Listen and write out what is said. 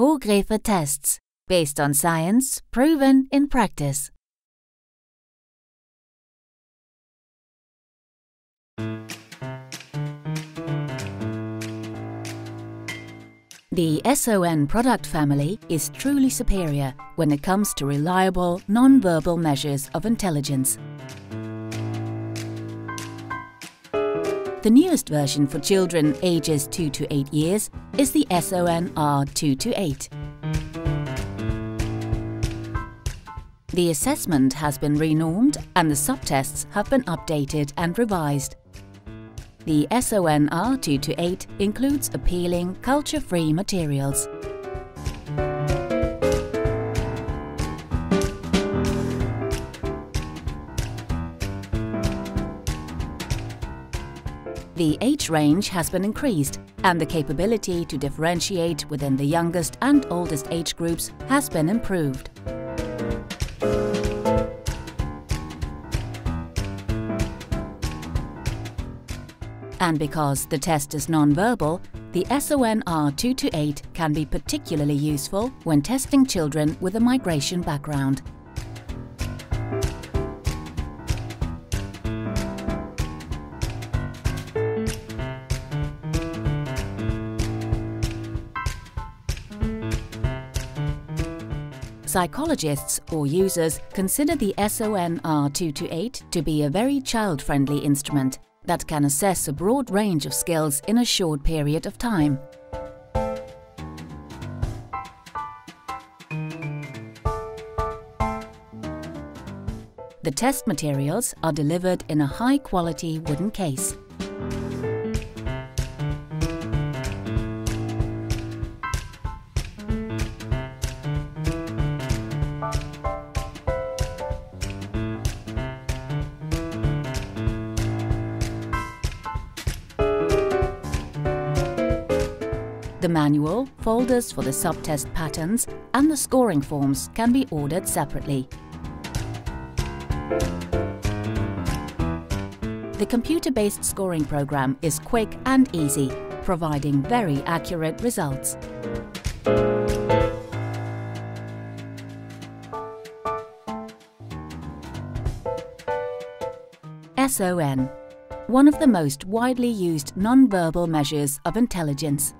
Hogrefe tests, based on science proven in practice. The SON product family is truly superior when it comes to reliable, non-verbal measures of intelligence. The newest version for children ages 2 to 8 years is the SON-R 2 to 8. The assessment has been renormed and the subtests have been updated and revised. The SON-R 2 to 8 includes appealing, culture-free materials. The age range has been increased and the capability to differentiate within the youngest and oldest age groups has been improved. And because the test is non-verbal, the SON R2 to 8 can be particularly useful when testing children with a migration background. Psychologists or users consider the SON R2 to 8 to be a very child-friendly instrument that can assess a broad range of skills in a short period of time. The test materials are delivered in a high-quality wooden case. The manual, folders for the subtest patterns and the scoring forms can be ordered separately. The computer-based scoring program is quick and easy, providing very accurate results. SON, one of the most widely used non-verbal measures of intelligence.